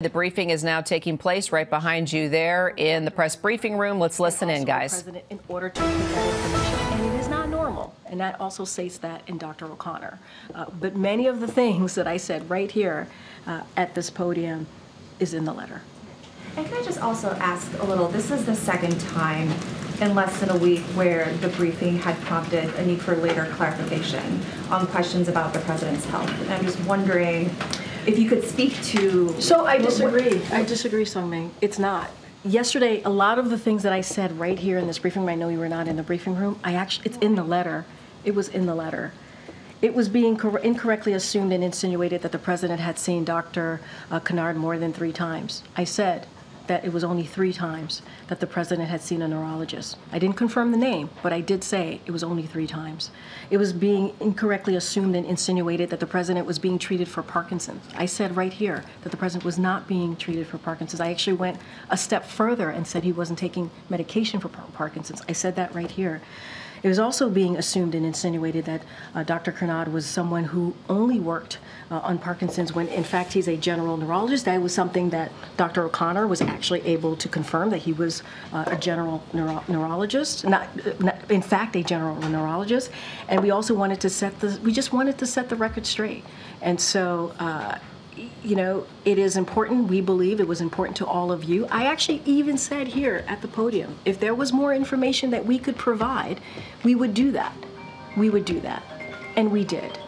The briefing is now taking place right behind you there in the press briefing room. Let's listen in, guys. President, in order to put that information, and it is not normal, and that also states that in Dr. O'Connor. Uh, but many of the things that I said right here uh, at this podium is in the letter. And can I just also ask a little, this is the second time in less than a week where the briefing had prompted a need for later clarification on questions about the president's health. And I'm just wondering if you could speak to. So I disagree. I disagree, Seung Min. It's not. Yesterday, a lot of the things that I said right here in this briefing room, I know you were not in the briefing room, I actually, it's in the letter. It was in the letter. It was being cor- incorrectly assumed and insinuated that the president had seen Dr. uh, Cannard more than three times. I said that it was only three times that the president had seen a neurologist. I didn't confirm the name, but I did say it was only three times. It was being incorrectly assumed and insinuated that the president was being treated for Parkinson's. I said right here that the president was not being treated for Parkinson's. I actually went a step further and said he wasn't taking medication for Par- Parkinson's. I said that right here. It was also being assumed and insinuated that uh, Dr. Cannard was someone who only worked uh, on Parkinson's when, in fact, he's a general neurologist. That was something that Dr. O'Connor was actually able to confirm that he was uh, a general neuro- neurologist, not, not, in fact, a general neurologist. And we also wanted to set the, we just wanted to set the record straight. And so, uh, you know, it is important. We believe it was important to all of you. I actually even said here at the podium, if there was more information that we could provide, we would do that. We would do that. And we did.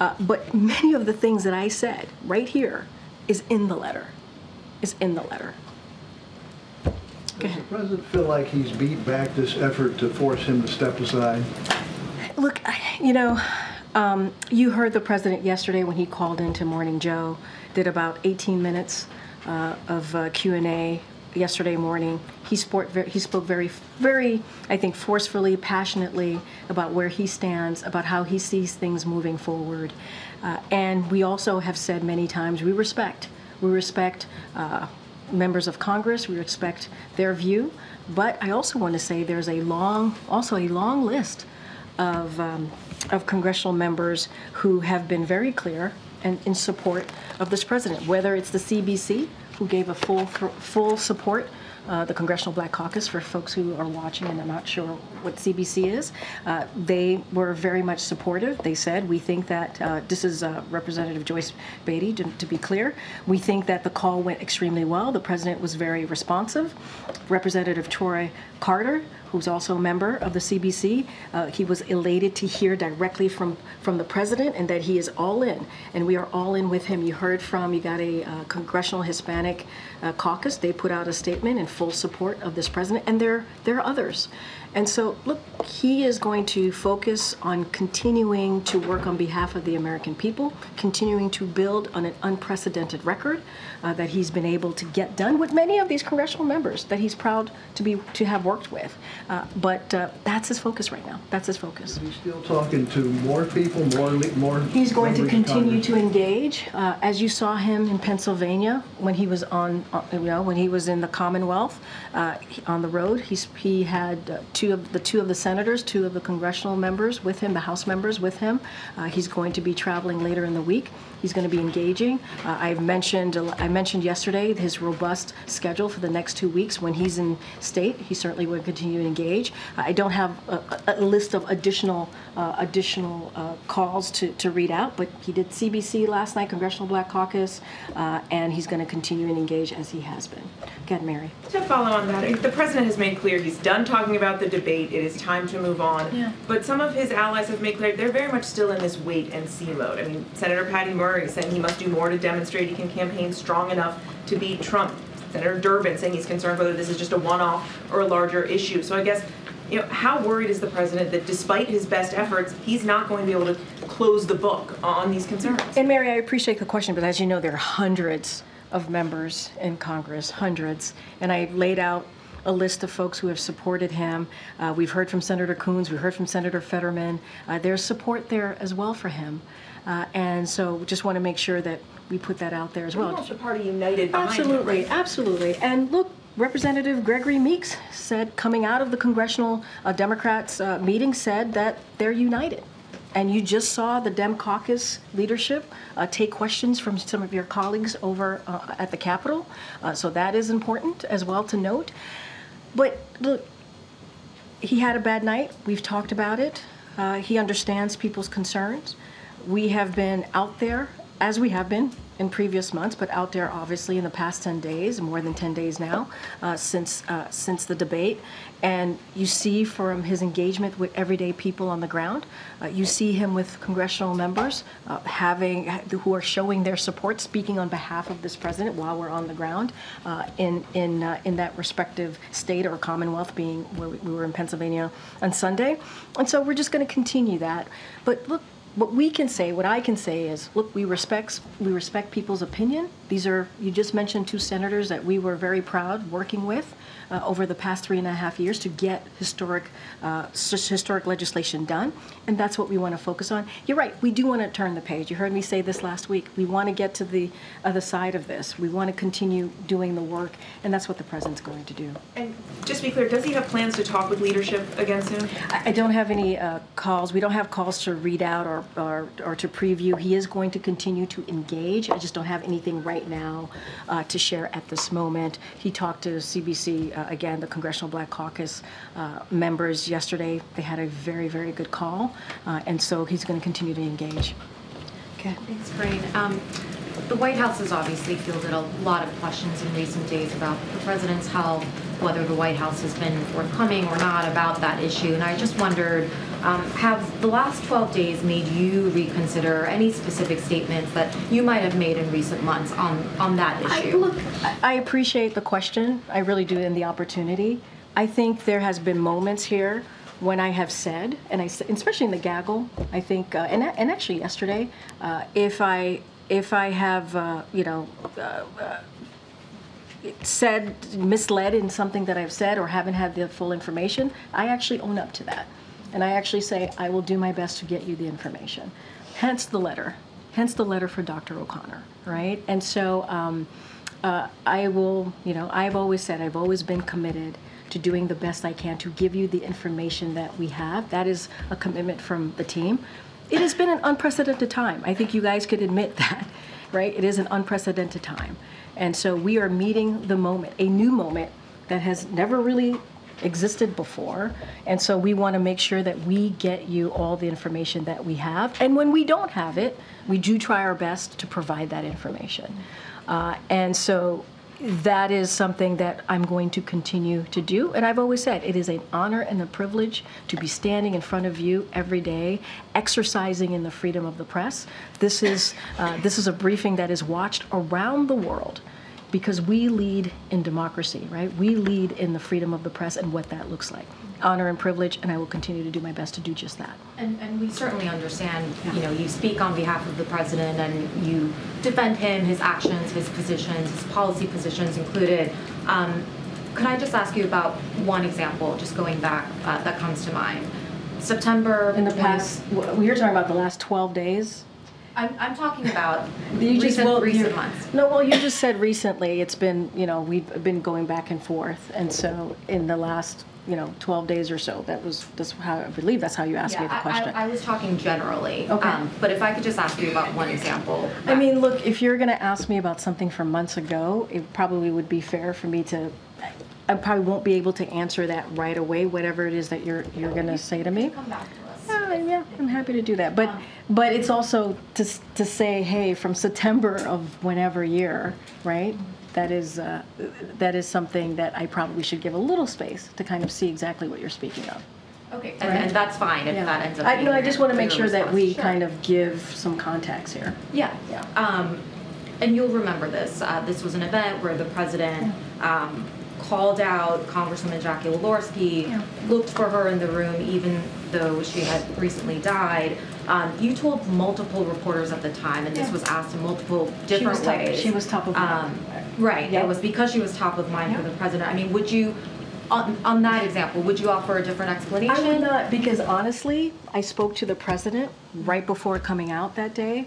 Uh, but many of the things that I said right here is in the letter. Is in the letter. Does the president feel like he's beat back this effort to force him to step aside? Look, I- you know, um, you heard the president yesterday when he called into Morning Joe, did about 18 minutes uh, of uh, Q&A yesterday morning. He, sport, he spoke very, very, I think, forcefully, passionately about where he stands, about how he sees things moving forward. Uh, and we also have said many times we respect. We respect uh, members of Congress. We respect their view. But I also want to say there's a long, also a long list of, um, of congressional members who have been very clear and in support of this president, whether it's the CBC, who gave a full, full support uh, the Congressional Black Caucus, for folks who are watching and are not sure what CBC is, uh, they were very much supportive. They said, we think that, uh, this is uh, Representative Joyce Beatty, to, to, be clear, we think that the call went extremely well. The president was very responsive. Representative Troy Carter, who's also a member of the CBC. Uh, he was elated to hear directly from, from the president and that he is all in, and we are all in with him. You heard from, you got a uh, Congressional Hispanic uh, Caucus. They put out a statement in full support of this president, and there, there are others. And so, look, he is going to focus on continuing to work on behalf of the American people, continuing to build on an unprecedented record uh, that he's been able to get done with many of these congressional members that he's proud to be to have worked with. Uh, but uh, that's his focus right now. That's his focus. He's still talking to more people, more, more. He's going to continue to engage, uh, as you saw him in Pennsylvania when he was on, uh, you know, when he was in the Commonwealth uh, on the road. He's he had uh, two of the two of the senators, two of the congressional members with him, the House members with him. Uh, he's going to be traveling later in the week. He's going to be engaging. Uh, I've mentioned I mentioned yesterday his robust schedule for the next two weeks when he's in state. He certainly will continue to engage. I don't have a, a list of additional uh, additional uh, calls to, to read out, but he did CBC last night, Congressional Black Caucus, uh, and he's going to continue and engage as he has been. Ahead, Mary. To follow on that, the president has made clear he's done talking about the debate. It is time to move on. Yeah. But some of his allies have made clear they're very much still in this wait and see mode. I mean, Senator Patty Murray saying he must do more to demonstrate he can campaign strong enough to beat Trump. Senator Durbin saying he's concerned whether this is just a one-off or a larger issue. So I guess, you know, how worried is the president that despite his best efforts, he's not going to be able to close the book on these concerns? And Mary, I appreciate the question, but as you know, there are hundreds of members in Congress, hundreds, and I laid out a list of folks who have supported him. Uh, we've heard from Senator Coons, we've heard from Senator Fetterman. Uh, there's support there as well for him. Uh, and so we just want to make sure that we put that out there as well. A party united him, Absolutely, right? absolutely. And look, Representative Gregory Meeks said, coming out of the congressional uh, Democrats uh, meeting, said that they're united. And you just saw the Dem caucus leadership uh, take questions from some of your colleagues over uh, at the Capitol. Uh, So that is important as well to note. But look, he had a bad night. We've talked about it. Uh, he understands people's concerns. We have been out there, as we have been in previous months, but out there obviously in the past 10 days, more than 10 days now, uh, since, uh, since the debate. And you see from his engagement with everyday people on the ground, uh, you see him with congressional members uh, having, who are showing their support, speaking on behalf of this president while we're on the ground uh, in, in, uh, in that respective state or commonwealth, being where we we were in Pennsylvania on Sunday. And so we're just going to continue that. But look, what we can say, what I can say is, look, we respect we respect people's opinion. These are you just mentioned two senators that we were very proud working with uh, over the past three and a half years to get historic uh, historic legislation done, and that's what we want to focus on. You're right. We do want to turn the page. You heard me say this last week. We want to get to the other side of this. We want to continue doing the work, and that's what the president's going to do. And just to be clear, does he have plans to talk with leadership again soon? I I don't have any uh, calls. We don't have calls to read out or, or, or to preview. He is going to continue to engage. I just don't have anything right now uh, to share at this moment. He talked to CBC, uh, again, the Congressional Black Caucus uh, members yesterday. They had a very, very good call. Uh, and so he's going to continue to engage. Okay. Thanks, Karine. Um, The White House has obviously fielded a lot of questions in recent days about the president's health, whether the White House has been forthcoming or not about that issue. And I just wondered, um, have the last 12 days made you reconsider any specific statements that you might have made in recent months on, on that issue? I, look, I- appreciate the question. I really do, and the opportunity. I think there has been moments here when I have said, and I, especially in the gaggle, I think, uh, and, and actually yesterday, uh, if I if I have, uh, you know, uh, uh, said misled in something that I've said or haven't had the full information, I actually own up to that, and I actually say I will do my best to get you the information. Hence the letter. Hence the letter for Dr. O'Connor, right? And so. Um, uh, I will, you know, I've always said, I've always been committed to doing the best I can to give you the information that we have. That is a commitment from the team. It has been an unprecedented time. I think you guys could admit that, right? It is an unprecedented time. And so we are meeting the moment, a new moment that has never really existed before. And so we want to make sure that we get you all the information that we have. And when we don't have it, we do try our best to provide that information. Uh, and so that is something that I'm going to continue to do. And I've always said it is an honor and a privilege to be standing in front of you every day, exercising in the freedom of the press. This is, uh, this is a briefing that is watched around the world because we lead in democracy, right? We lead in the freedom of the press and what that looks like. Honor and privilege, and I will continue to do my best to do just that. And, and we certainly understand, you know, you speak on behalf of the president and you defend him, his actions, his positions, his policy positions included. Um, could I just ask you about one example, just going back, uh, that comes to mind? September. In the past, w- you're talking about the last 12 days? I'm, I'm talking about You just- recent, well, recent months. No, well, you just said recently, it's been, you know, we've been going back and forth. And so in the last, you know, 12 days or so, that was, that's how, I believe that's how you asked me the Yeah, I- question. I, I was talking generally. Okay. um, But if I could just ask you about one example. I mean, look, if you're going to ask me about something from months ago, it probably would be fair for me to, I probably won't be able to answer that right away, whatever it is that you're, you're going to say to me. Come back to. Yeah, yeah, I'm happy to do that. But, but it's also to, to say, hey, from September of whenever year, right? That is, uh, that is something that I probably should give a little space to kind of see exactly what you're speaking of. Okay, and, and that's fine if that ends up I, being no, I just want to make sure that we Sure. kind of give some context here. Yeah. Yeah. Um, and you'll remember this. Uh, this was an event where the president um, called out Congresswoman Jackie Walorski, Yeah. looked for her in the room even though she had recently died. Um, you told multiple reporters at the time, and this was asked in multiple She different top- ways. she was top of mind. Um, right. Yeah. It was because she was top of mind for the president. I mean, would you, on, on that example, would you offer a different explanation? I would not, because honestly, I spoke to the president right before coming out that day,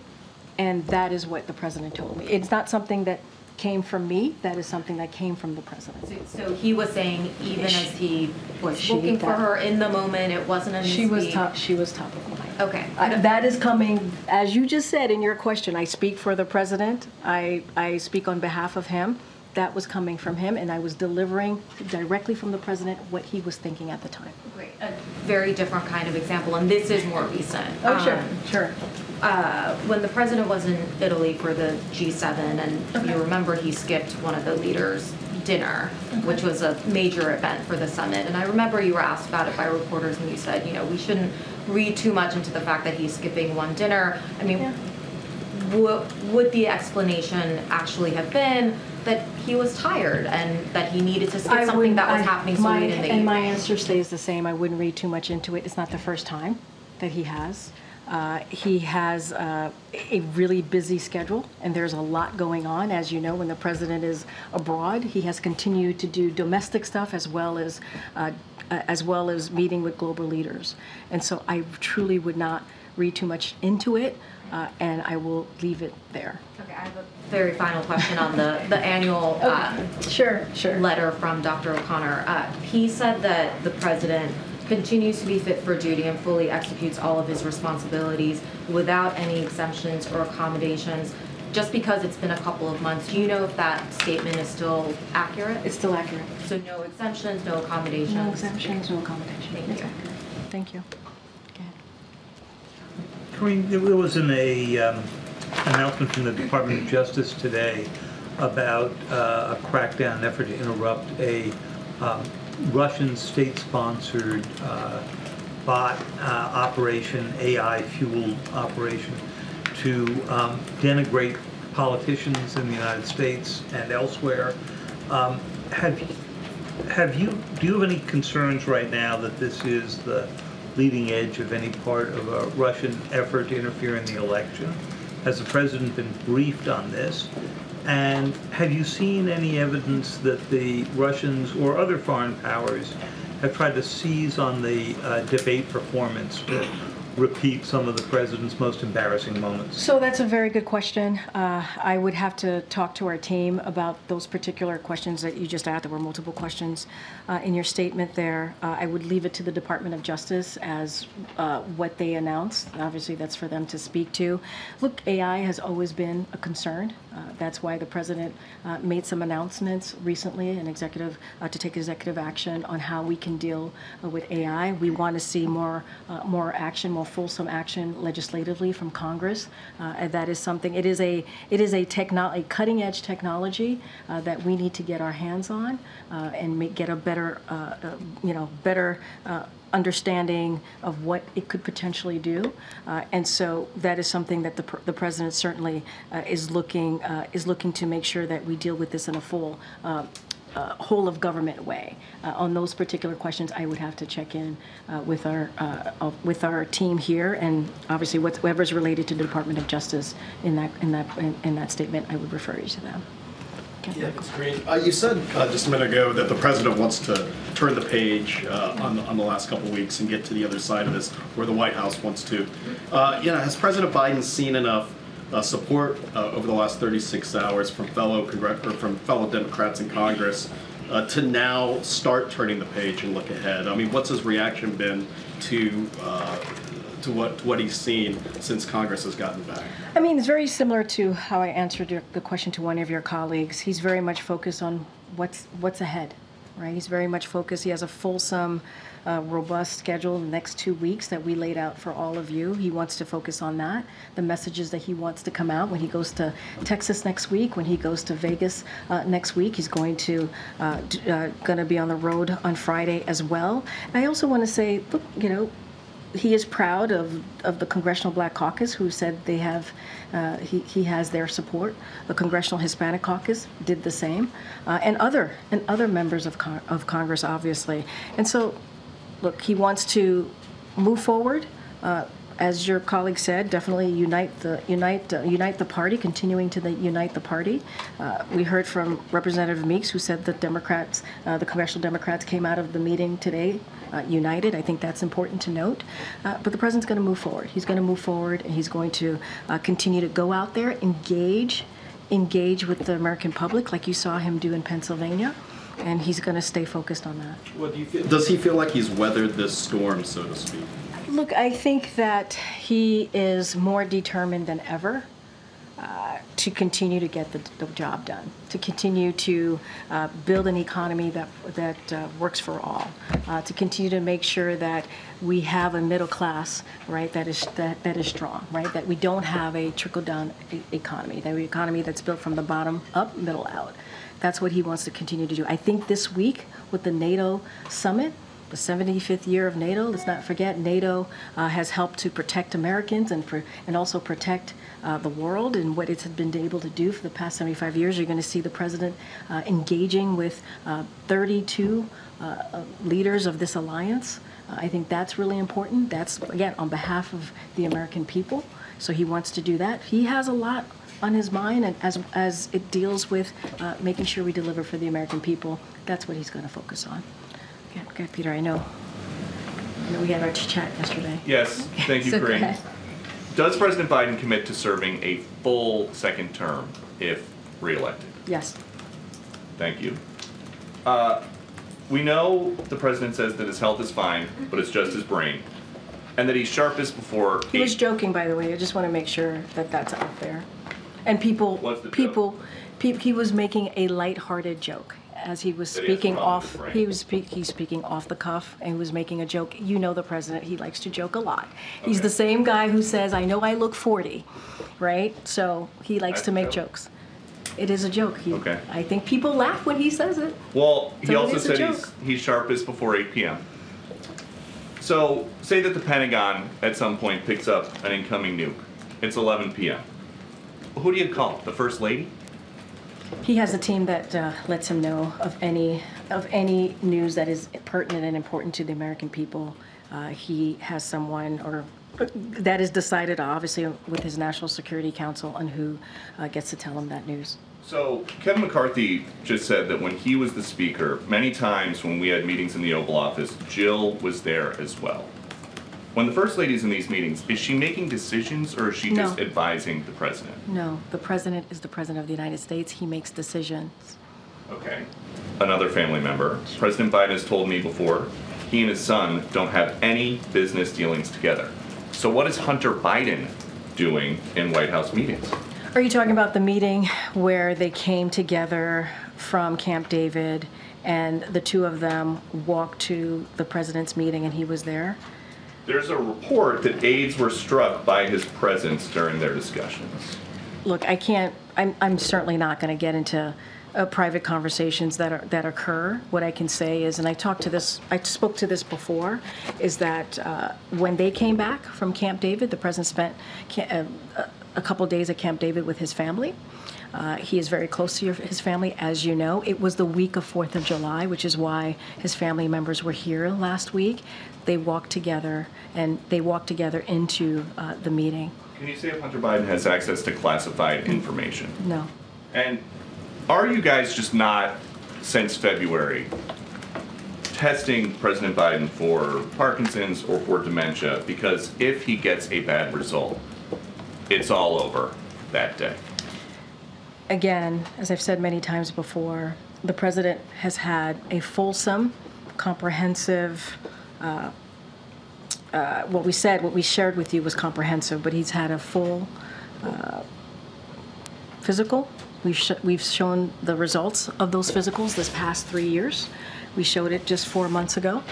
and that is what the president told me. It's not something that came from me, that is something that came from the president. So- So he was saying even as he was She- looking for her in the moment, it wasn't a She was top, she was top of mind. Okay. I- That is coming, as you just said in your question, I speak for the president, I, I speak on behalf of him. That was coming from him, and I was delivering directly from the president what he was thinking at the time. Great. A very different kind of example, and this is more recent. Oh, sure, Um, sure. Uh, when the president was in Italy for the G7, and you remember he skipped one of the leaders' dinner, which was a major event for the summit. And I remember you were asked about it by reporters, and you said, you know, we shouldn't read too much into the fact that he's skipping one dinner. I mean, Yeah. wo- would the explanation actually have been that he was tired and that he needed to skip I something that was I- happening so my- late in the And my answer stays the same. I wouldn't read too much into it. It's not the first time that he has. Uh, He has uh, a really busy schedule, and there's a lot going on. As you know, when the president is abroad, he has continued to do domestic stuff as well as, uh, as well as meeting with global leaders. And so I truly would not read too much into it, uh, and I will leave it there. Okay, I have a very final question on the, the annual um, Sure, sure. letter from Dr. O'Connor. Uh, He said that the president continues to be fit for duty and fully executes all of his responsibilities without any exemptions or accommodations. Just because it's been a couple of months, do you know if that statement is still accurate? It's still accurate. So no exemptions, no accommodations? No exemptions, no accommodations. Thank you. It's accurate. Thank you. Go ahead. Karine, there was an a, um, announcement from the Department of Justice today about uh, a crackdown effort to interrupt a um, Russian state-sponsored uh, bot uh, operation, AI-fueled operation, to um, denigrate politicians in the United States and elsewhere. Um, Have have you, do you have any concerns right now that this is the leading edge of any part of a Russian effort to interfere in the election? Has the president been briefed on this? And have you seen any evidence that the Russians or other foreign powers have tried to seize on the uh, debate performance repeat some of the president's most embarrassing moments? So that's a very good question. Uh, I would have to talk to our team about those particular questions that you just asked. There were multiple questions uh, in your statement there. Uh, I would leave it to the Department of Justice as uh, what they announced. Obviously, that's for them to speak to. Look, AI has always been a concern. Uh, That's why the president uh, made some announcements recently, an executive, to take executive action on how we can deal with AI. We want to see more, more action, more fulsome action legislatively from Congress. Uh, that is something, it is a, it is a techno, a cutting-edge technology uh, that we need to get our hands on uh, and make, get a better, uh, uh, you know, better understanding of what it could potentially do. Uh, And so that is something that the pr- the president certainly uh, is looking, uh, is looking to make sure that we deal with this in a full, uh, whole of government way. Uh, On those particular questions, I would have to check in uh, with our, uh, with our team here, and obviously whatever's related to the Department of Justice in that, in that, in- in that statement, I would refer you to them. Yeah. Uh, you said uh, just a minute ago that the president wants to turn the page uh, on, the, on the last couple of weeks and get to the other side of this, where the White House wants to. Uh, you know, has President Biden seen enough uh, support uh, over the last 36 hours from fellow or from fellow Democrats in Congress uh, to now start turning the page and look ahead? I mean, what's his reaction been to uh, to what to what he's seen since Congress has gotten back? I mean, it's very similar to how I answered your, the question to one of your colleagues. He's very much focused on what's what's ahead, right? He's very much focused. He has a fulsome, robust schedule in the next two weeks that we laid out for all of you. He wants to focus on that, the messages that he wants to come out when he goes to Texas next week, when he goes to Vegas uh, next week. He's going to uh, uh, going to be on the road on Friday as well. I also want to say, look, you know he is proud of, of the Congressional Black Caucus, who said they have, uh, he, he has their support. The Congressional Hispanic Caucus did the same, uh, and other and other members of con- of Congress, obviously. And so, look, he wants to move forward. Uh, as your colleague said, definitely unite the unite uh, unite the party, continuing to the, unite the party. Uh, we heard from Representative Meeks, who said that Democrats, uh, the congressional Democrats, came out of the meeting today uh, united. I think that's important to note. Uh, but the president's going to move forward. He's going to move forward, and he's going to uh, continue to go out there, engage, engage with the American public, like you saw him do in Pennsylvania, and he's going to stay focused on that. What do you feel? Does he feel like he's weathered this storm, so to speak? Look, I think that he is more determined than ever uh, to continue to get the, the job done, to continue to uh, build an economy that, that uh, works for all, uh, to continue to make sure that we have a middle class, right, that is, that, that is strong, right, that we don't have a trickle-down e- economy, that we economy that's built from the bottom up, middle out. That's what he wants to continue to do. I think this week with the NATO summit, the 75th year of NATO. Let's not forget, NATO uh, has helped to protect Americans and, for, and also protect uh, the world and what it's been able to do for the past 75 years. You're going to see the president uh, engaging with uh, 32 uh, uh, leaders of this alliance. I think that's really important. That's, again, on behalf of the American people. So he wants to do that. He has a lot on his mind, and as, as it deals with uh, making sure we deliver for the American people, that's what he's going to focus on. Okay, okay, Peter, I know. I know we had our chat yesterday. Yes, thank you, So Karine. Does President Biden commit to serving a full second term if reelected? Yes. Thank you. Uh, We know the president says that his health is fine, but it's just his brain, and that he's sharpest before. He was joking, by the way. I just want to make sure that that's out there. And people, people, pe- he was making a lighthearted joke as he was he speaking off. He was speak, he's speaking off the cuff, and he was making a joke. You know the president; he likes to joke a lot. He's Okay. the same guy who says, "I know I look 40," right? So he likes That's to make joke. jokes. It is a joke. He, Okay. I think people laugh when he says it. Well, he So it also said he's, he's sharpest before 8 p.m. So, say that the Pentagon at some point picks up an incoming nuke. It's 11 p.m. Who do you call? The First Lady? He has a team that uh, lets him know of any of any news that is pertinent and important to the American people. Uh, he has someone or that is decided obviously with his National Security Council on who uh, gets to tell him that news. So, Kevin McCarthy just said that when he was the speaker, many times when we had meetings in the Oval Office, Jill was there as well. When the First Lady's in these meetings, is she making decisions or is she just advising the president? No, the president is the president of the United States. He makes decisions. Okay. Another family member. President Biden has told me before he and his son don't have any business dealings together. So, what is Hunter Biden doing in White House meetings? Are you talking about the meeting where they came together from Camp David and the two of them walked to the president's meeting and he was there? There's a report that aides were struck by his presence during their discussions. Look, I can't, I'm, I'm certainly not going to get into uh, private conversations that are, that occur. What I can say is, and I talked to this, I spoke to this before, is that uh, when they came back from Camp David, the president spent uh, a couple days at Camp David with his family. Uh, he is very close to your, his family, as you know. It was the week of Fourth of July, which is why his family members were here last week. They walked together, and they walked together into uh, the meeting. Can you say if Hunter Biden has access to classified information? No. And are you guys just not, since February, testing President Biden for Parkinson's or for dementia? Because if he gets a bad result, it's all over that day. Again, as I've said many times before, the president has had a fulsome, comprehensive. Uh, uh, what we said, what we shared with you was comprehensive, but he's had a full uh, physical. We've sh- we've shown the results of those physicals this past three years. We showed it just four months ago.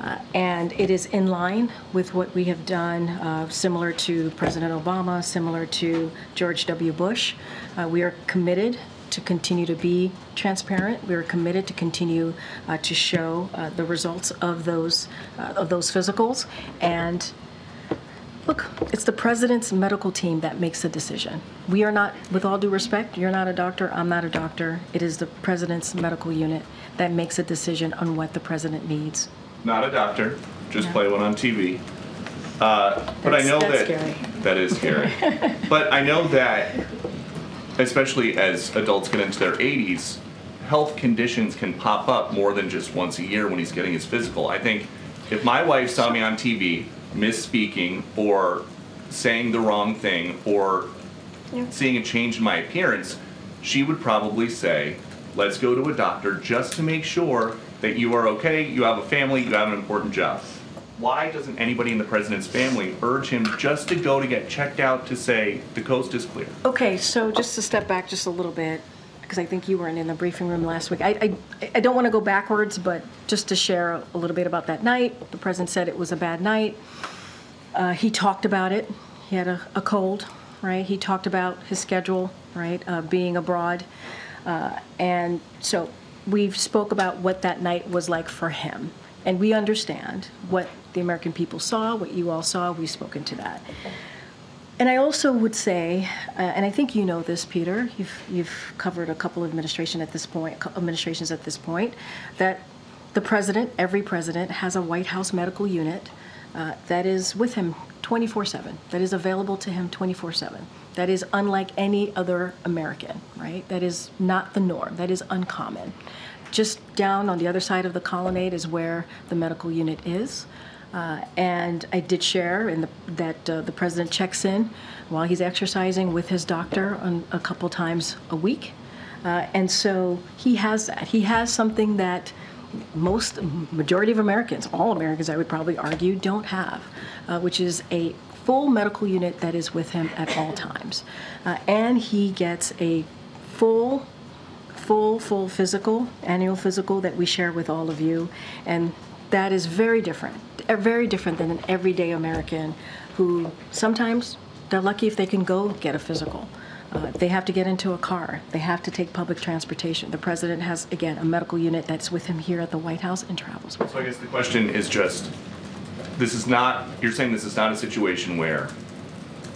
Uh, and it is in line with what we have done, uh, similar to President Obama, similar to George W. Bush. Uh, we are committed to continue to be transparent. We are committed to continue uh, to show uh, the results of those uh, of those physicals. And look, it's the president's medical team that makes the decision. We are not, with all due respect, you're not a doctor. I'm not a doctor. It is the president's medical unit that makes a decision on what the president needs. Not a doctor, just No. play one on TV. Uh, but I know that scary. that is scary. but I know that, especially as adults get into their 80s, health conditions can pop up more than just once a year when he's getting his physical. I think if my wife saw me on TV misspeaking or saying the wrong thing or seeing a change in my appearance, she would probably say, let's go to a doctor just to make sure that you are okay, you have a family, you have an important job. why doesn't anybody in the president's family urge him just to go to get checked out to say the coast is clear? Okay, so just to step back just a little bit, because I think you weren't in the briefing room last week. I, I, I don't want to go backwards, but just to share a little bit about that night. The president said it was a bad night. Uh, he talked about it. He had a, a cold, right? He talked about his schedule, right, uh, being abroad. Uh, and so we've spoke about what that night was like for him. And we understand what the American people saw, what you all saw. We've spoken to that. And I also would say, uh, and I think you know this, Peter. You've you've covered a couple of administration at this point, administrations at this point, that the president, every president, has a White House medical unit uh, that is with him 24/7. That is available to him 24/7. That is unlike any other American, right? That is not the norm. That is uncommon. Just down on the other side of the colonnade is where the medical unit is. Uh, and I did share in the, that uh, the president checks in while he's exercising with his doctor on, a couple times a week. Uh, and so he has that. He has something that most, majority of Americans, all Americans, I would probably argue, don't have, uh, which is a full medical unit that is with him at all times. Uh, and he gets a full full, full physical, annual physical that we share with all of you. And that is very different, uh, very different than an everyday American who sometimes they're lucky if they can go get a physical. Uh, they have to get into a car. They have to take public transportation. The president has, again, a medical unit that's with him here at the White House and travels with So him. I guess the question is just, this is not, you're saying this is not a situation where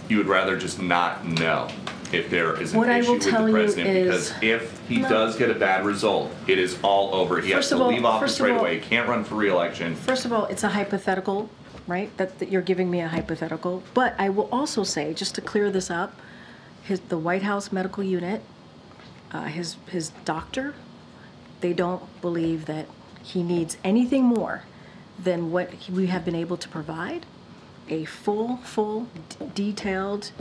you would rather just not know if there is an What I issue will with the tell you president? is- Because if he No. does get a bad result, it is all over. He has First to of all- leave office first of right all- away, can't run for reelection. First of all, it's a hypothetical, right? That, that you're giving me a hypothetical. But I will also say, just to clear this up, his, the White House medical unit, uh, his, his doctor, they don't believe that he needs anything more than what we have been able to provide. A full, full, d- detailed,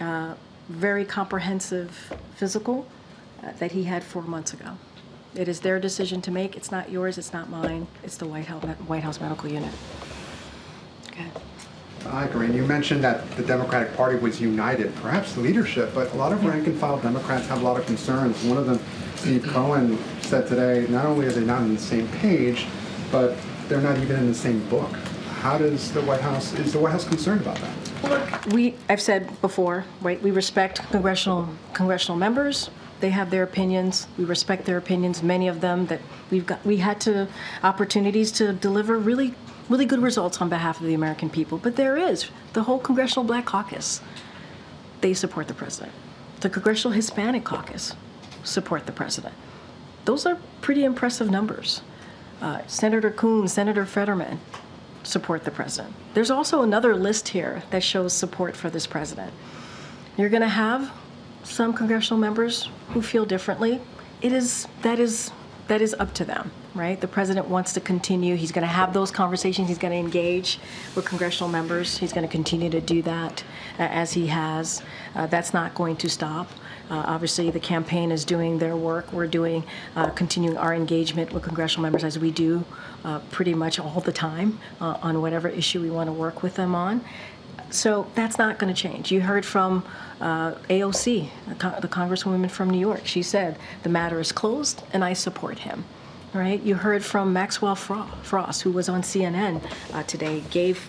uh, very comprehensive physical uh, that he had four months ago. It is their decision to make. It's not yours. It's not mine. It's the White House, White House Medical Unit. Okay. I agree. And you mentioned that the Democratic Party was united, perhaps leadership, but a lot of rank and file Democrats have a lot of concerns. One of them, Steve Cohen, said today, not only are they not on the same page, but they're not even in the same book. How does the White House, is the White House concerned about that? We, I've said before, right, we respect congressional, congressional members. They have their opinions. We respect their opinions, many of them that we've got, we had to, opportunities to deliver really, really good results on behalf of the American people. But there is, the whole Congressional Black Caucus, they support the president. The Congressional Hispanic Caucus support the president. Those are pretty impressive numbers. Uh, Senator Coons, Senator Fetterman support the president. There's also another list here that shows support for this president. You're going to have some congressional members who feel differently. It is that is that is up to them, right? The president wants to continue. He's going to have those conversations. He's going to engage with congressional members. He's going to continue to do that uh, as he has. Uh, that's not going to stop. Uh, obviously, the campaign is doing their work. We're doing, uh, continuing our engagement with congressional members as we do uh, pretty much all the time uh, on whatever issue we want to work with them on. So that's not going to change. You heard from uh, AOC, the, congresswoman from New York. She said the matter is closed, and I support him. Right? You heard from Maxwell Frost, who was on CNN uh, today, gave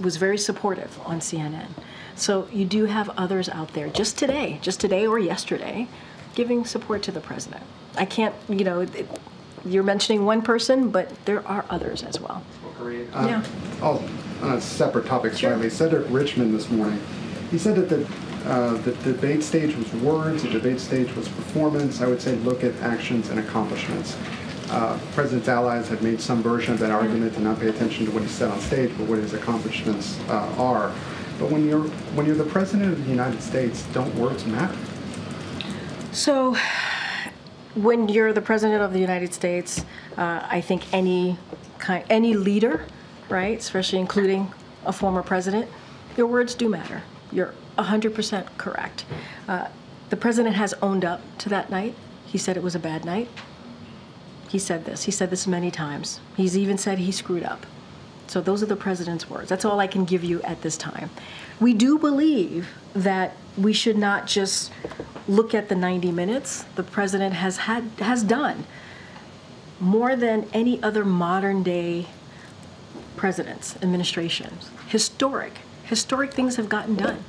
was very supportive on CNN. So you do have others out there, just today, just today or yesterday, giving support to the president. I can't, you know, it, you're mentioning one person, but there are others as well. Um, Yeah. Oh, on a separate topic Sure. slightly. Cedric Richmond this morning, he said that the, uh, the debate stage was words, the debate stage was performance. I would say look at actions and accomplishments. Uh, President's allies have made some version of that argument to not pay attention to what he said on stage, but what his accomplishments uh, are. But when you're when you're the president of the United States, don't words matter? So, when you're the president of the United States, uh, I think any kind, any leader, right, especially including a former president, your words do matter. You're 100% correct. Uh, the president has owned up to that night. He said it was a bad night. He said this. He said this many times. He's even said he screwed up. So those are the president's words. That's all I can give you at this time. We do believe that we should not just look at the 90 minutes. The president has had has done more than any other modern day presidents, administrations. Historic, historic things have gotten done.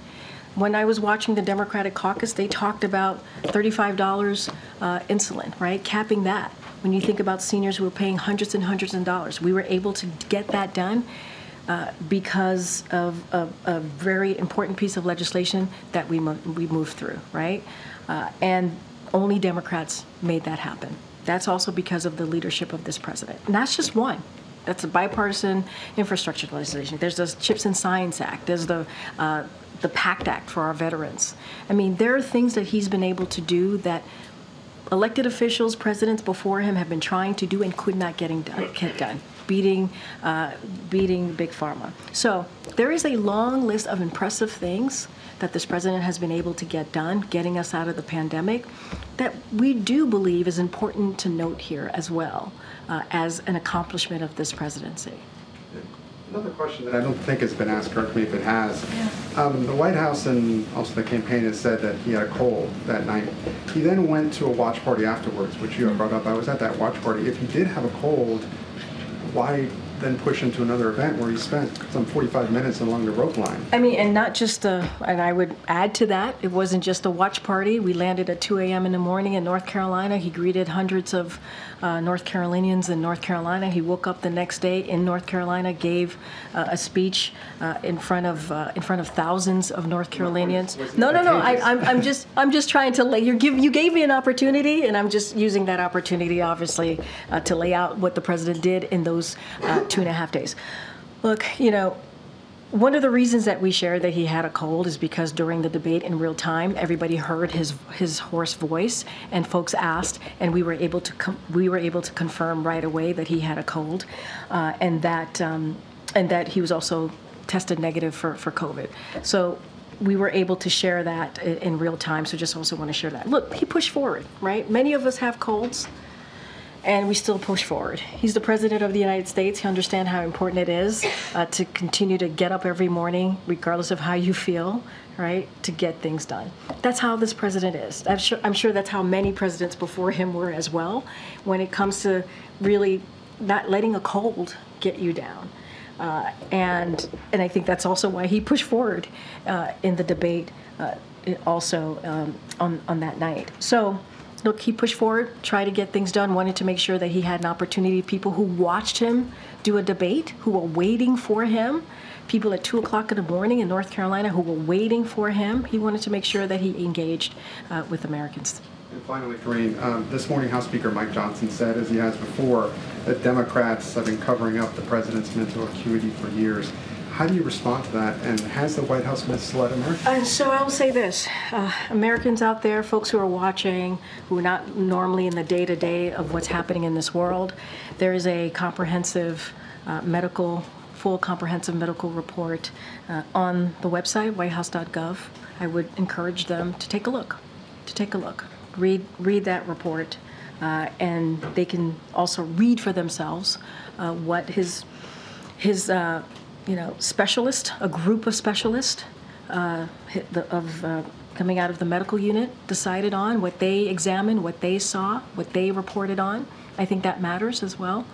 When I was watching the Democratic caucus, they talked about $35 uh, insulin, right? Capping that. When you think about seniors who are paying hundreds and hundreds of dollars, we were able to get that done uh, because of a, a very important piece of legislation that we, mo- we moved through, right? Uh, and only Democrats made that happen. That's also because of the leadership of this president. And that's just one. That's a bipartisan infrastructure legislation. There's the CHIPS and Science Act. There's the uh, the PACT Act for our veterans. I mean, there are things that he's been able to do that elected officials, presidents before him have been trying to do and could not getting done, get done, beating, uh, beating big pharma. So there is a long list of impressive things that this president has been able to get done, getting us out of the pandemic, that we do believe is important to note here as well uh, as an accomplishment of this presidency. Another question that I don't think has been asked, correct me if it has. Um, the White House and also the campaign has said that he had a cold that night. He then went to a watch party afterwards, which you have brought up. I was at that watch party. If he did have a cold, why then push him to another event where he spent some 45 minutes along the rope line? I mean, and not just a, and I would add to that, it wasn't just a watch party. We landed at 2 a.m. in the morning in North Carolina. He greeted hundreds of uh, North Carolinians in North Carolina. He woke up the next day in North Carolina, gave uh, a speech uh, in front of uh, in front of thousands of North Carolinians. was it No, no, no. I, contagious? I'm, I'm just I'm just trying to lay. You give you gave me an opportunity, and I'm just using that opportunity, obviously, uh, to lay out what the president did in those uh, two and a half days. Look, you know, one of the reasons that we shared that he had a cold is because during the debate in real time, everybody heard his his hoarse voice, and folks asked, and we were able to com- we were able to confirm right away that he had a cold, uh, and that um, and that he was also tested negative for for COVID. So. We were able to share that i- in real time, so just also want to share that. Look, he pushed forward, right? Many of us have colds and we still push forward. He's the president of the United States. He understands how important it is uh, to continue to get up every morning, regardless of how you feel, right, to get things done. That's how this president is. I'm sure, I'm sure that's how many presidents before him were as well, when it comes to really not letting a cold get you down. Uh, and and I think that's also why he pushed forward uh, in the debate uh, also um, on on that night. So look, he pushed forward, tried to get things done, wanted to make sure that he had an opportunity. People who watched him do a debate, who were waiting for him, people at two o'clock in the morning in North Carolina who were waiting for him. He wanted to make sure that he engaged uh, with Americans. And finally, Karine, um, this morning House Speaker Mike Johnson said, as he has before, that Democrats have been covering up the president's mental acuity for years. How do you respond to that? And has the White House misled Americans? Uh, so I will say this uh, Americans out there, folks who are watching, who are not normally in the day to day of what's happening in this world, there is a comprehensive uh, medical, full comprehensive medical report uh, on the website, whitehouse.gov. I would encourage them to take a look, to take a look. Read, read that report, uh, and they can also read for themselves uh, what his his you know specialist, a group of specialists uh, of uh, coming out of the medical unit decided on what they examined, what they saw, what they reported on. I think that matters as well.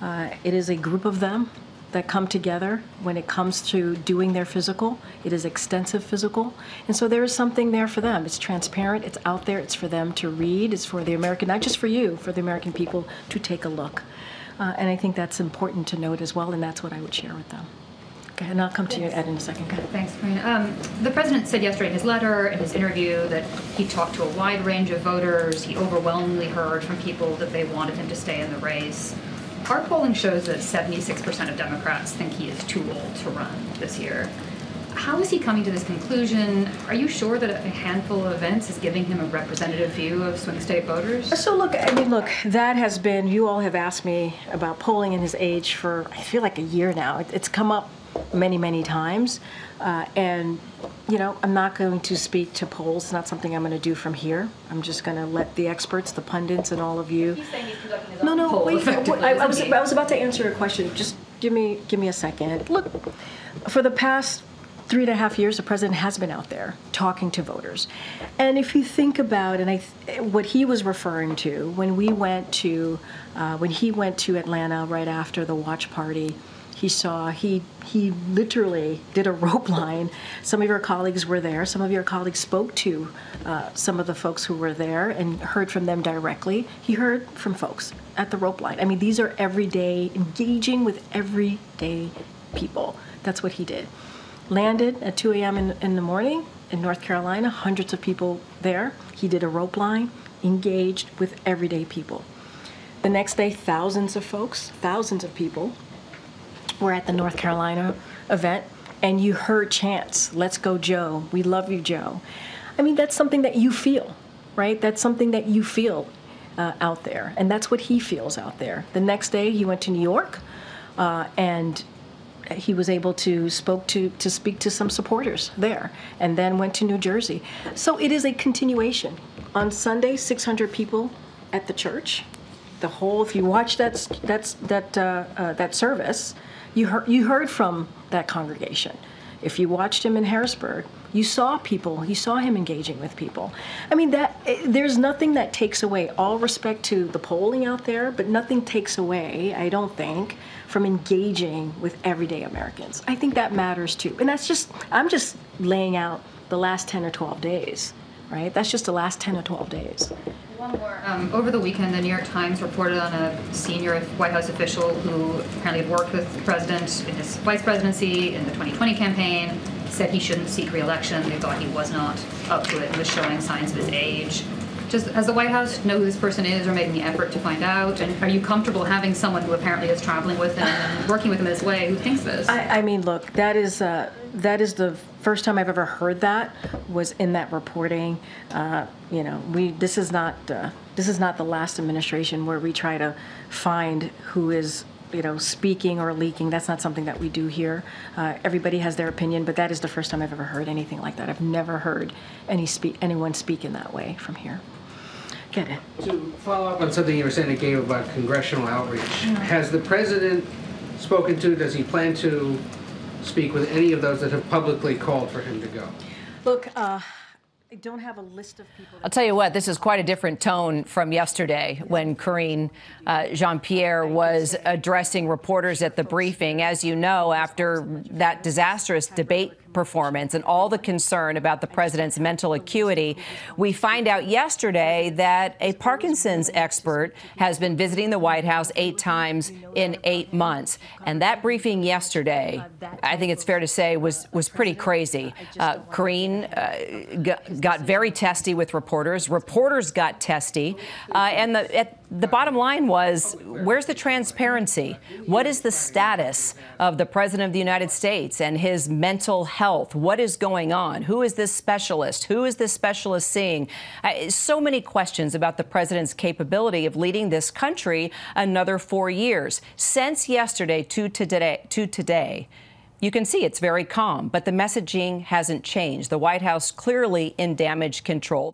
Uh, it is a group of them that come together when it comes to doing their physical. It is extensive physical. And so there is something there for them. It's transparent, it's out there, it's for them to read, it's for the American, not just for you, for the American people to take a look. Uh, and I think that's important to note as well, and that's what I would share with them. Okay, and I'll come to you, Ed, in a second. Go. Thanks, Karine. Um, the president said yesterday in his letter, in his interview, that he talked to a wide range of voters. He overwhelmingly heard from people that they wanted him to stay in the race. Our polling shows that 76% of Democrats think he is too old to run this year. How is he coming to this conclusion? Are you sure that a handful of events is giving him a representative view of swing state voters? So look, I mean, look, that has been. You all have asked me about polling and his age for I feel like a year now. It's come up many, many times. Uh, and, you know, I'm not going to speak to polls. It's not something I'm going to do from here. I'm just going to let the experts, the pundits, and all of you. No, no, poll, wait. I, I was. I was about to answer your question. Just give me, give me a second. Look, for the past three and a half years, the president has been out there talking to voters. And if you think about, and I, what he was referring to when we went to, uh, when he went to Atlanta right after the watch party, he saw he he literally did a rope line. Some of your colleagues were there. Some of your colleagues spoke to uh, some of the folks who were there and heard from them directly. He heard from folks at the rope line. I mean, these are everyday engaging with everyday people. That's what he did. Landed at 2 a.m. In, in the morning in North Carolina. Hundreds of people there. He did a rope line, engaged with everyday people. The next day, thousands of folks, thousands of people were at the North Carolina event and you heard chants, let's go Joe, we love you Joe. I mean, that's something that you feel, right? That's something that you feel uh, out there. And that's what he feels out there. The next day he went to New York uh, and he was able to spoke to to speak to some supporters there and then went to New Jersey. So it is a continuation. On Sunday, 600 people at the church. The whole if you watch that that's that uh, uh, that service, you heard you heard from that congregation. If you watched him in Harrisburg, you saw people. You saw him engaging with people. I mean that eh, there's nothing that takes away all respect to the polling out there, but nothing takes away, I don't think, from engaging with everyday Americans. I think that matters too. And that's just I'm just laying out the last 10 or 12 days, right? That's just the last 10 or 12 days. One Um, over the weekend, the New York Times reported on a senior White House official who apparently had worked with the president in his vice presidency in the 2020 campaign, said he shouldn't seek re-election. They thought he was not up to it and was showing signs of his age. Just does the White House know who this person is or making any effort to find out? And are you comfortable having someone who apparently is traveling with him and working with him this way who thinks this? I, I mean, look, that is uh, that is the first time I've ever heard that was in that reporting. Uh, you know, we this is not uh, this is not the last administration where we try to find who is you know speaking or leaking. That's not something that we do here. Uh, everybody has their opinion, but that is the first time I've ever heard anything like that. I've never heard any speak anyone speak in that way from here. Get it? To follow up on something you were saying Gabe about congressional outreach, has the president spoken to, does he plan to speak with any of those that have publicly called for him to go? Look, uh, I don't have a list of people. I'll tell you what, this is quite a different tone from yesterday when Karine uh, Jean-Pierre was addressing reporters at the briefing. As you know, after that disastrous debate performance and all the concern about the president's mental acuity, we find out yesterday that a Parkinson's expert has been visiting the White House eight times in eight months. And that briefing yesterday, I think it's fair to say, was, was pretty crazy. Uh, Karine uh, got, very testy with reporters. Reporters got testy. Uh, and the, at, the bottom line was where's the transparency? What is the status of the President of the United States and his mental health? What is going on? Who is this specialist? Who is this specialist seeing? Uh, so many questions about the President's capability of leading this country another four years. Since yesterday to today, to today you can see it's very calm, but the messaging hasn't changed. The White House clearly in damage control.